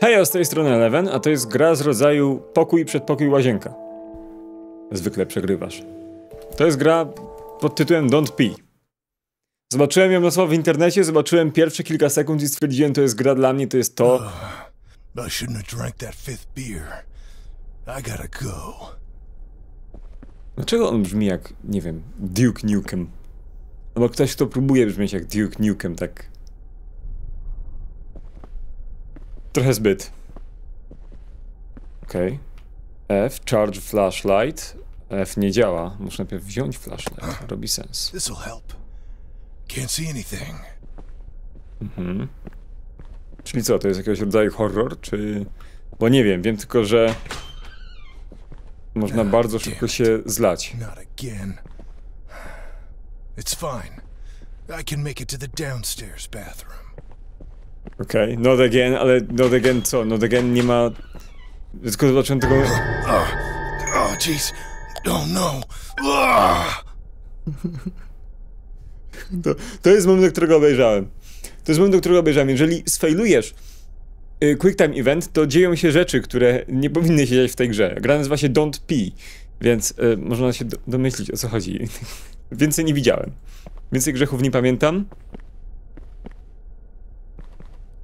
Hej, z tej strony Eleven, a to jest gra z rodzaju pokój, przedpokój, łazienka. Zwykle przegrywasz. To jest gra pod tytułem Don't Pee. Zobaczyłem ją na w internecie, zobaczyłem pierwsze kilka sekund i stwierdziłem, to jest gra dla mnie, to jest to. I shouldn't have drank that fifth beer. I gotta go. Dlaczego on brzmi jak, nie wiem, Duke Nukem? No bo ktoś, kto próbuje brzmieć jak Duke Nukem, tak... Trochę zbyt. Okej. Okay. F, charge flashlight. F nie działa. Muszę najpierw wziąć flashlight. Robi sens. This'll help. Can't see anything. Mhm. Czyli co, to jest jakiegoś rodzaju horror, czy... Bo nie wiem, wiem tylko, że... Można bardzo szybko się zlać. Not again. It's fine. I can make it to the downstairs bathroom. Okej, okay. not again, ale not again co? Not again nie ma... Tylko zobaczyłem tego... Oh, jeez. Oh no. To, to jest moment, do którego obejrzałem. To jest moment, do którego obejrzałem. Jeżeli sfailujesz y, Quick Time Event, to dzieją się rzeczy, które nie powinny się dziać w tej grze. Gra nazywa się Don't Pee, więc y, można się do, domyślić o co chodzi. Więcej nie widziałem. Więcej grzechów nie pamiętam.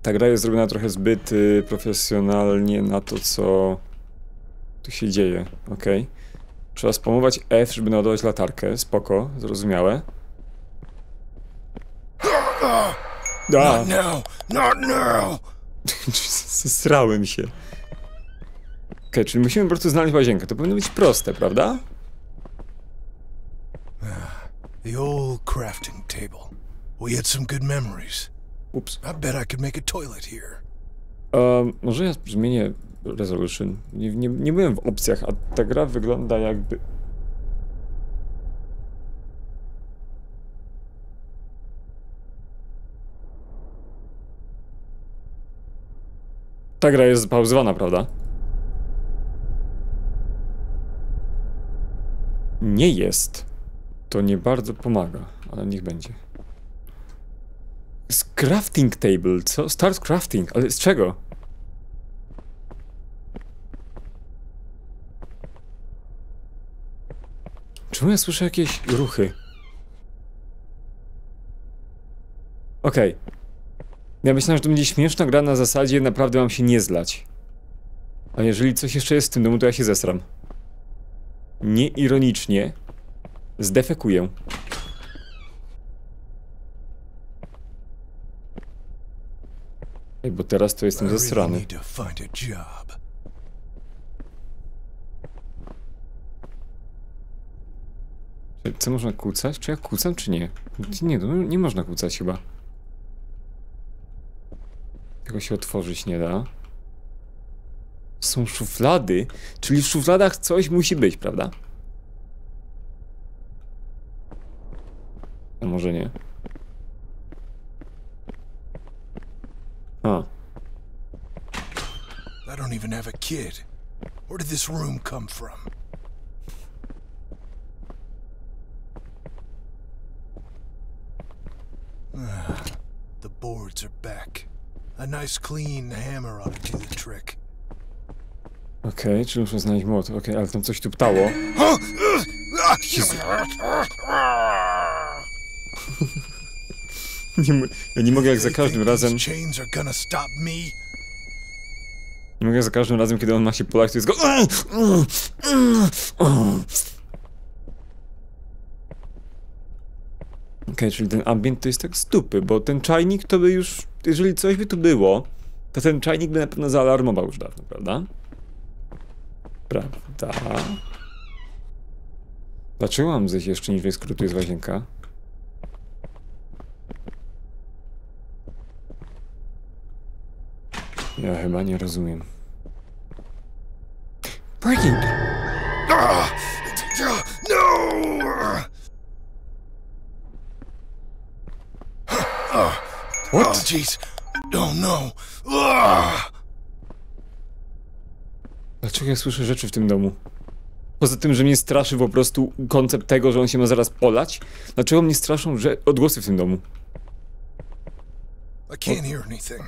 Ta gra jest zrobiona trochę zbyt y, profesjonalnie na to, co tu się dzieje. Ok. Trzeba spamować F, żeby naładować latarkę. Spoko, zrozumiałe. Da. Not now, not now. Zesrałem się. Okej, okay, czyli musimy po prostu znaleźć łazienkę. To powinno być proste, prawda? The old crafting table. We had some good memories. Ups. I bet I could make a toilet here. Um, może ja zmienię resolution. Nie, nie, nie byłem w opcjach, a ta gra wygląda jakby... Ta gra jest zapauzowana, prawda? Nie jest. To nie bardzo pomaga, ale niech będzie. Z crafting table, co? Start crafting, ale z czego? Czemu ja słyszę jakieś ruchy? Okej. Okay. Ja myślałem, że to będzie śmieszna gra na zasadzie naprawdę mam się nie zlać. A jeżeli coś jeszcze jest w tym domu, to ja się zesram. Nieironicznie zdefekuję. Ej, bo teraz to jestem zesrany. Co można kłócać? Czy ja kłócam, czy nie? Nie, no, nie można kłócać chyba. Tego się otworzyć nie da. Są szuflady, czyli w szufladach coś musi być, prawda? A może nie? I don't even have a kid. Where did this room come from? the boards are back. A nice clean hammer ought to do the trick. Okej, okay, czyli muszę znaleźć młot. Okej, okay, ale tam coś tu ptało. nie, ja nie mogę jak za każdym razem... Mogę za każdym razem, kiedy on ma się polać, to jest go... Okay, czyli ten ambient to jest tak stupy, bo ten czajnik to by już... Jeżeli coś by tu było, to ten czajnik by na pewno zaalarmował już dawno, prawda? Prawda? Dlaczego mam zejść jeszcze niżej, skoro tu jest łazienka? Ja chyba nie rozumiem. Breaking! No! What? Oh, jeez. Oh, no. Dlaczego ja słyszę rzeczy w tym domu? Poza tym, że mnie straszy po prostu koncept tego, że on się ma zaraz polać. Dlaczego mnie straszą że odgłosy w tym domu? I can't hear anything.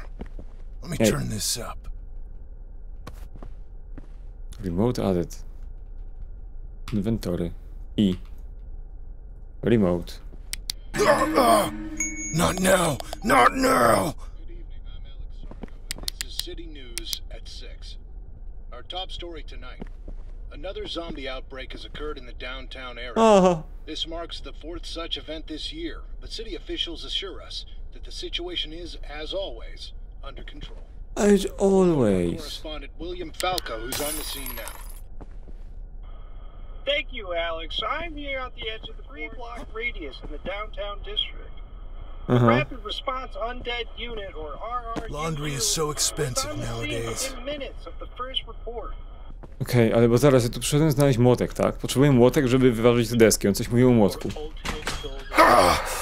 Let me turn this up. Remote added. Inwentory. I. Remote. Uh, uh, not now! Not now! Good evening, I'm Alex Sargo, and this is City News at 6. Our top story tonight. Another zombie outbreak has occurred in the downtown area. Aha! This marks the fourth such event this year, but city officials assure us that the situation is, as always, under control. As always. Correspondent William Falco, who's on the scene now. Thank you, Alex. I'm here at the edge of the three block radius in the downtown district. Uh huh. Rapid Response Undead Unit, or RRU, Laundry is so expensive on the scene nowadays. within minutes of the first report. Okej, ale bo zaraz ja tu przyszedłem znaleźć młotek, tak? Potrzebuję młotek, żeby wyważyć te deski. On coś mówił o młotku.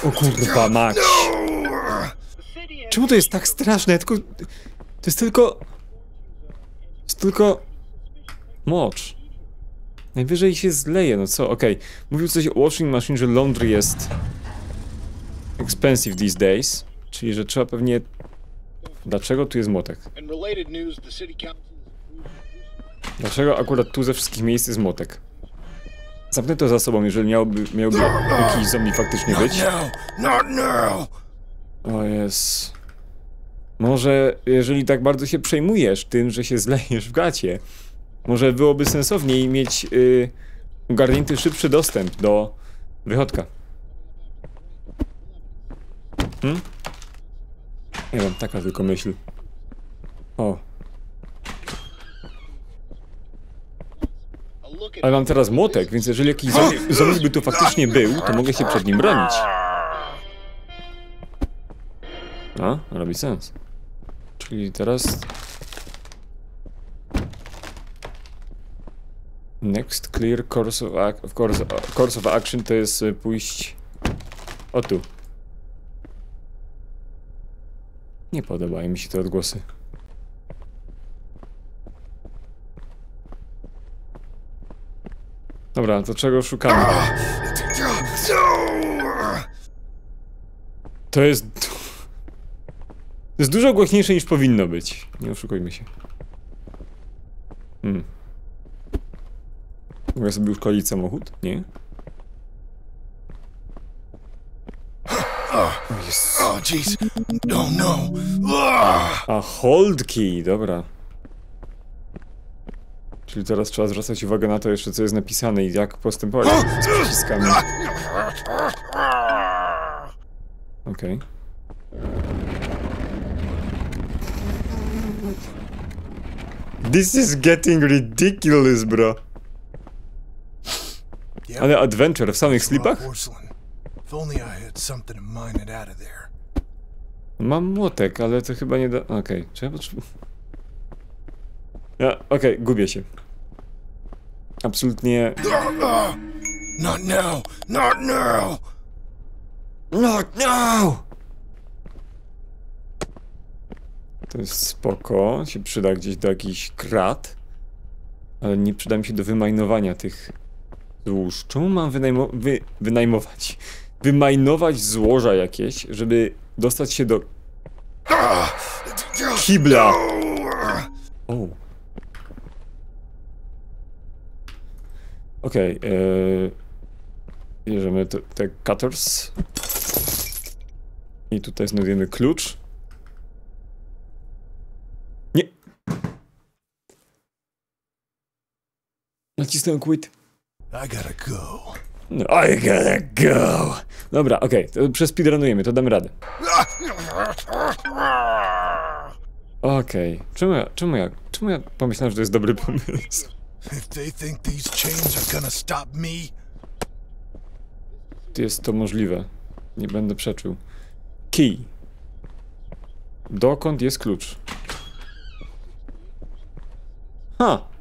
O kurwa mać! Czemu to jest tak straszne? Tylko... To jest tylko... To jest tylko... Mocz. Najwyżej się zleje, no co? Okej. Mówił coś o washing machine, że laundry jest... Expensive these days. Czyli, że trzeba pewnie... Dlaczego tu jest młotek? Council Dlaczego akurat tu ze wszystkich miejsc jest młotek? Zamknę to za sobą, jeżeli miałby, miałby jakiś zombie faktycznie być. O jest. Może jeżeli tak bardzo się przejmujesz tym, że się zlejesz w gacie, może byłoby sensowniej mieć y, ogarnięty szybszy dostęp do wychodka. Hmm? Nie wiem, taka tylko myśl. O, ale mam teraz młotek, więc jeżeli jakiś zombie by tu faktycznie był, to mogę się przed nim bronić. A, robi sens. Czyli teraz... Next clear course of, course, course of action to jest y, pójść... O tu. Nie podobają mi się te odgłosy. Dobra, to czego szukamy? To jest... To jest dużo głośniejsze niż powinno być. Nie oszukujmy się. Hmm. Mogę sobie uszkodzić samochód? Nie? Oh, jeez. No. Ah! A hold key, dobra. Czyli teraz trzeba zwracać uwagę na to jeszcze, co jest napisane i jak postępować z przyciskami. Okej. This is getting ridiculous, bro. Ale adventure w samych slipach? Mam młotek, ale to chyba nie da... Okej, czy ja potrzebuję... Ja, okej, gubię się. Absolutnie... Not now! Not now! No, no! To jest spoko, się przyda gdzieś do jakichś krat, ale nie przyda mi się do wymajnowania tych złóż. Czemu mam wynajmo wy wynajmować? Wymajnować złoża jakieś, żeby dostać się do kibla. O. Okej, okay, bierzemy te, te cutters. I tutaj znajdujemy klucz. Nacisnąłem quit. I gotta go. No, I gotta go. Dobra, okej, okay, przespeedrunujemy, to damy radę. Okej, okay. czemu ja, czemu ja, czemu ja pomyślałem, że to jest dobry pomysł? Jest to możliwe. Nie będę przeczył. Key. Dokąd jest klucz? Ha!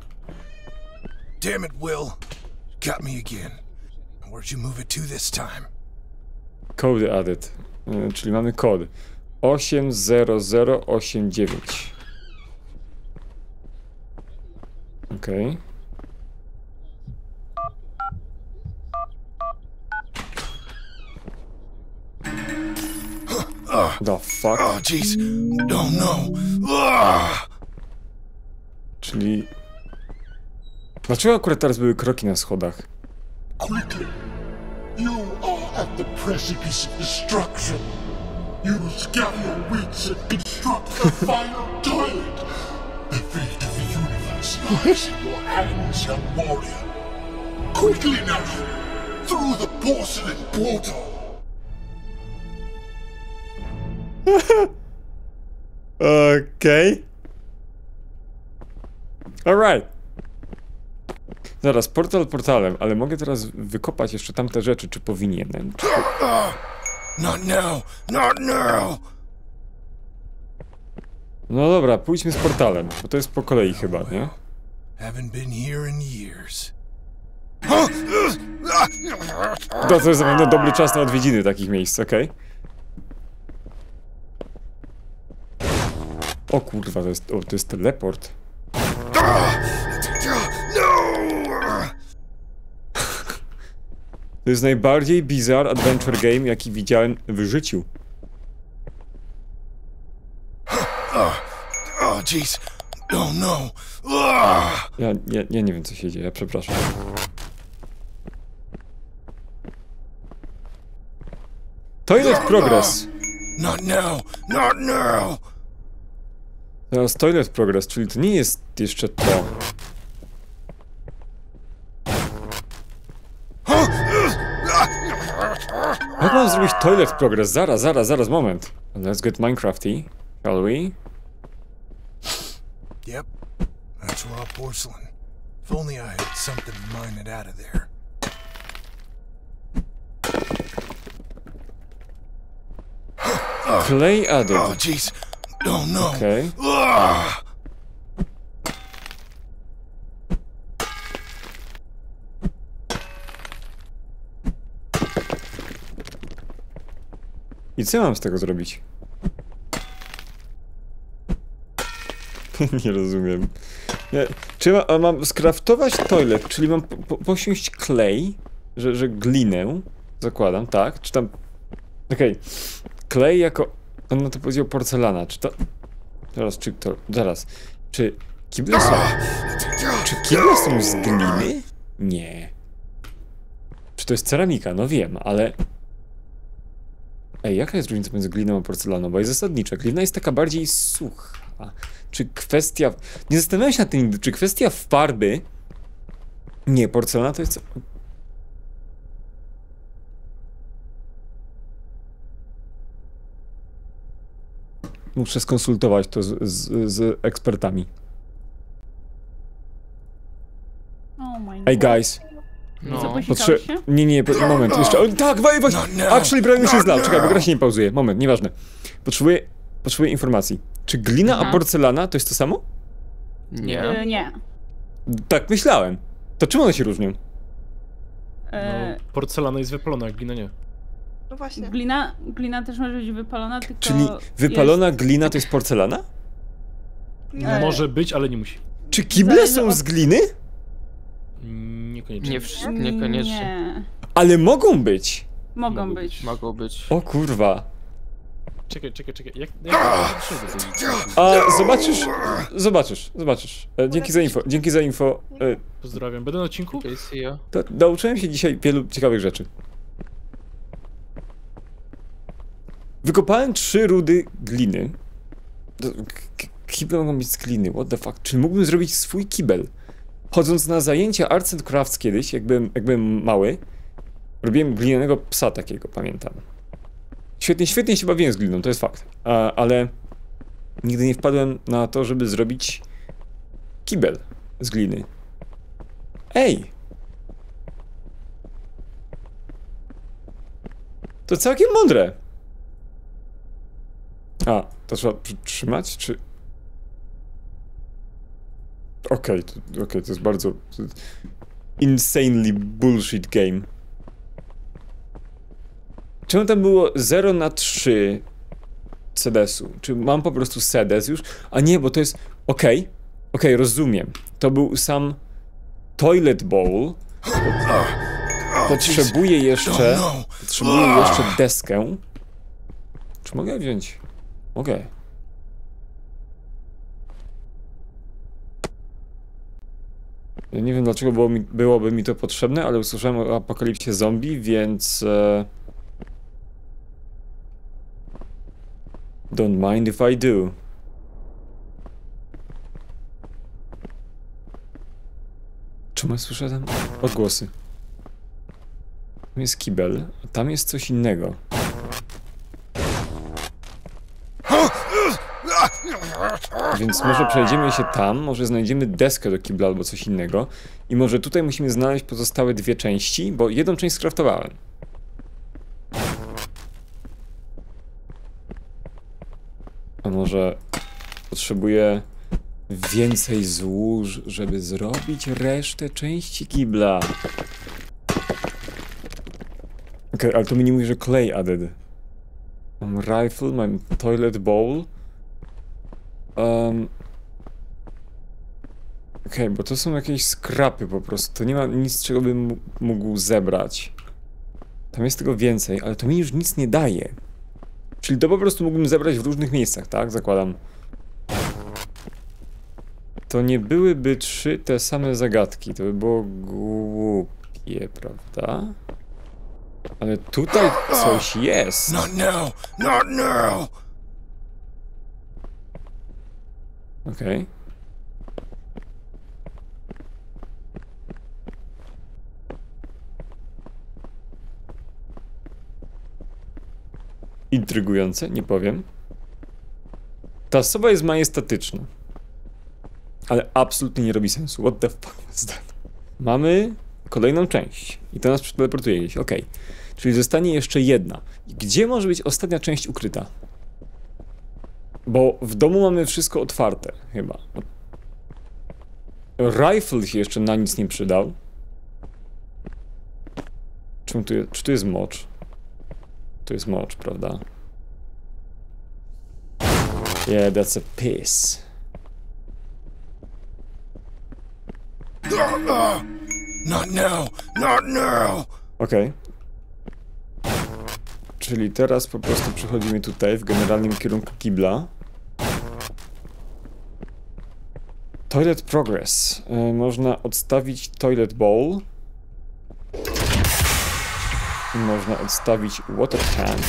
Damn it, Will. Got me again. Where'd you move it to this time? Code added. Y, Czyli mamy kod. 80089. Okej. The fuck? Oh, jeez. Oh, no. Ah! Czyli Dlaczego akurat teraz były kroki na schodach? Quickly! You are at the precipice of destruction. Use gather your wits and construct the final toilet. The fate of the universe lies in your hands, young warrior. Quickly now! Through the porcelain portal! Okej. Alright. Zaraz, portal portalem, ale mogę teraz wykopać jeszcze tamte rzeczy, czy powinienem? Czy... Not now! Not now! No dobra, pójdźmy z portalem, bo to jest po kolei chyba, nie? Haven't been here in years. To, to jest na pewno dobry czas na odwiedziny takich miejsc, okej? O kurwa, to jest, o, to jest teleport. To jest najbardziej bizarre adventure game, jaki widziałem w życiu. Oh, jeez. Oh, no. Ah! Ja, ja, ja nie wiem, co się dzieje, przepraszam. Toilet Progress. Not now. Not now. Teraz Toilet Progress, czyli to nie jest jeszcze to. Toilet Progress? Zaraz, zaraz, zaraz, moment. Let's get Minecrafty, shall we? Yep. That's raw porcelain. If only I had something to mine it out of there. Clay added. Oh, jeez. Oh, no. Okej. Ah! I co ja mam z tego zrobić? nie rozumiem. Nie. Czy ma, a mam skraftować toilet, czyli mam po, po, posiąść klej, że, że glinę, zakładam, tak? Czy tam... Okej. Klej jako... On na to powiedział porcelana, czy to... Zaraz, czy to... Zaraz. Czy kible są... Czy kible są z gliny? Nie. Czy to jest ceramika? No wiem, ale... Ej, jaka jest różnica między gliną a porcelaną? Bo jest zasadnicza. Glina jest taka bardziej sucha. Czy kwestia... Nie zastanawiam się nad tym nigdy, czy kwestia farby... Nie, porcelana to jest... Muszę skonsultować to z, z, z ekspertami. Oh my Ej, guys. Co, No. Potrze... Nie, nie, po- moment, jeszcze. O, tak, waj, waj. No, no. Actually, prawie mi się No, zlał. no. Czekaj, bo gra się nie pauzuje. Moment, nieważne. Potrzebuję, potrzebuję informacji. Czy glina a Aha. porcelana to jest to samo? Nie. Y, nie. Tak myślałem. To czym one się różnią? Y, No, porcelana jest wypalona, glina nie. No właśnie. glina, glina też może być wypalona, tylko Czyli wypalona glina to jest porcelana? E. Może być, ale nie musi. Czy kible Zależy są od- z gliny? Mm, Niekoniecznie. Nie, wsz- niekoniecznie. Nie. Ale mogą być. Mogą być. Mogą być. O kurwa. Czekaj, czekaj, czekaj. Jak, jak doszło do tej A zobaczysz, zobaczysz, zobaczysz. E, Dzięki za info, dzięki za info. E, Pozdrawiam. Będę na odcinku? Okay, see ya. To nauczyłem się dzisiaj wielu ciekawych rzeczy. Wykopałem trzy rudy gliny. To- k- Kible mogą być z gliny, what the fuck. Czy mógłbym zrobić swój kibel? Chodząc na zajęcia Arts and Crafts kiedyś, jak byłem, jak byłem mały, robiłem glinianego psa takiego, pamiętam. Świetnie, świetnie się bawiłem z gliną, to jest fakt. A, ale nigdy nie wpadłem na to, żeby zrobić kibel z gliny. Ej! To całkiem mądre. A, to trzeba przytrzymać, czy... Okej, to, okej, to jest bardzo... To insanely bullshit game. Czemu tam było 0 na 3 sedesu? Czy mam po prostu sedes już? A nie, bo to jest... Okej, okej, rozumiem. To był sam toilet bowl. Potrzebuję jeszcze... Potrzebuję jeszcze deskę. Czy mogę wziąć? Mogę. Ja nie wiem dlaczego było mi, byłoby mi to potrzebne, ale usłyszałem o apokalipsie zombie, więc... E... Don't mind if I do. Czemu ja słyszę tam odgłosy? Tam jest kibel, a tam jest coś innego. Więc może przejdziemy się tam, może znajdziemy deskę do kibla albo coś innego. I może tutaj musimy znaleźć pozostałe dwie części, bo jedną część skraftowałem. A może potrzebuję więcej złóż, żeby zrobić resztę części kibla. Okej, ale to mi nie mówi, że clay added. Mam rifle, mam toilet bowl. Um, Okej, bo to są jakieś skrapy po prostu. To nie ma nic, czego bym mógł zebrać. Tam jest tego więcej, ale to mi już nic nie daje. Czyli to po prostu mógłbym zebrać w różnych miejscach, tak? Zakładam. To nie byłyby trzy te same zagadki. To by było głupie, prawda? Ale tutaj coś jest. Not now! Not now! Okej. Intrygujące, nie powiem. Ta osoba jest majestatyczna. Ale absolutnie nie robi sensu. What the fuck was that? Mamy kolejną część. I to nas przeteleportuje gdzieś. Okej. Czyli zostanie jeszcze jedna. Gdzie może być ostatnia część ukryta? Bo w domu mamy wszystko otwarte, chyba. Rifle się jeszcze na nic nie przydał. Czemu tu jest, czy tu jest mocz? Tu jest mocz, prawda? Yeah, that's a piss. Not now! Not now! Okej. Czyli teraz po prostu przechodzimy tutaj w generalnym kierunku kibla. Toilet progress. E, można odstawić toilet bowl. I można odstawić water tank.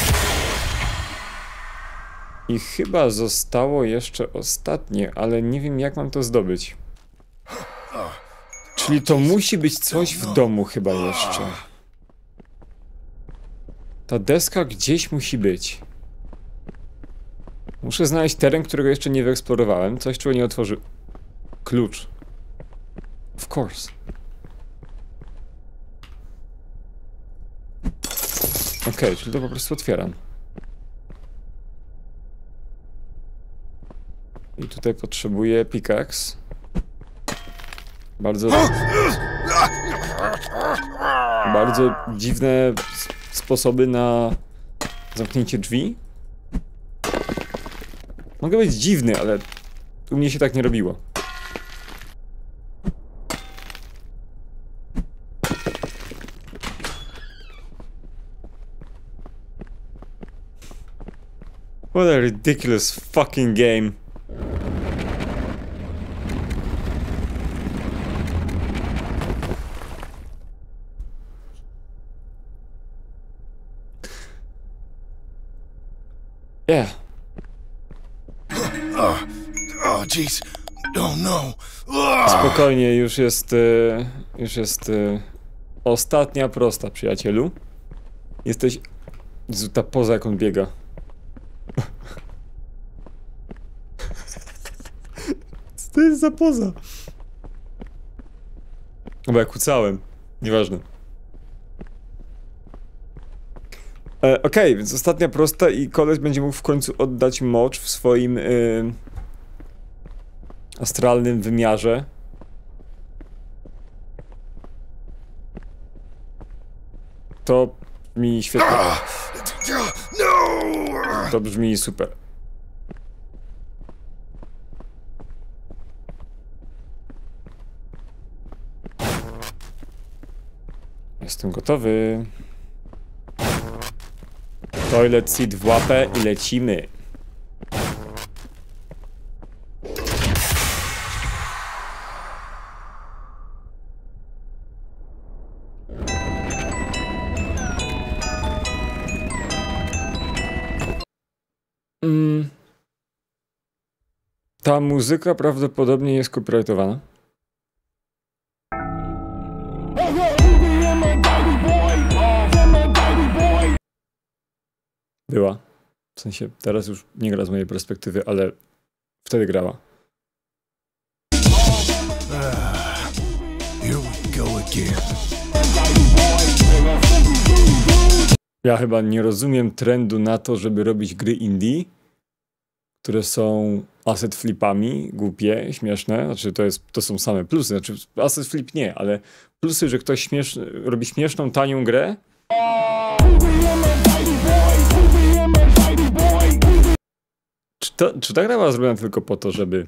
I chyba zostało jeszcze ostatnie, ale nie wiem jak mam to zdobyć. Czyli to musi być coś w domu chyba jeszcze. Ta deska gdzieś musi być. Muszę znaleźć teren, którego jeszcze nie wyeksplorowałem. Coś, czego nie otworzy. Klucz. Of course. Okej, czyli to po prostu otwieram. I tutaj potrzebuję pickaxe. Bardzo... Bardzo dziwne sposoby na zamknięcie drzwi. Mogę być dziwny, ale u mnie się tak nie robiło. What a ridiculous fucking game. Yeah. Oh, jeez. Oh, no. Spokojnie, już jest. E, już jest. E, ostatnia prosta, przyjacielu. Jesteś. Jezu, ta poza jak on biega. To jest za poza? Chyba ja kucałem. Nieważne. E, Okej, więc ostatnia prosta i koleś będzie mógł w końcu oddać mocz w swoim y, astralnym wymiarze. To brzmi świetnie. No! To brzmi super. gotowy. Toilet seat w łapę i lecimy. Mm. Ta muzyka prawdopodobnie jest copyrightowana. Była. W sensie teraz już nie gra z mojej perspektywy, ale wtedy grała. Here we go again. Ja chyba nie rozumiem trendu na to, żeby robić gry indie, które są asset flipami, głupie, śmieszne. Znaczy to, jest, to są same plusy. Znaczy asset flip nie, ale plusy, że ktoś śmiesz, robi śmieszną, tanią grę. To, czy ta gra była zrobiona tylko po to, żeby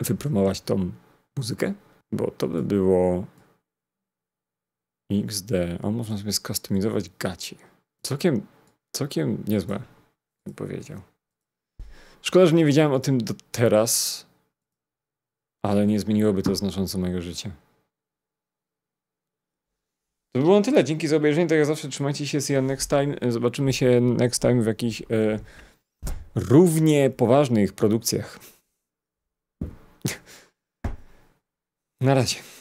wypromować tą muzykę? Bo to by było XD. A można sobie skustomizować gaci. Całkiem, całkiem niezłe, bym powiedział. Szkoda, że nie wiedziałem o tym do teraz, ale nie zmieniłoby to znacząco mojego życia. To by było na tyle. Dzięki za obejrzenie. Tak jak zawsze trzymajcie się. See you next time. Zobaczymy się next time w jakichś e, równie poważnych produkcjach. Na razie.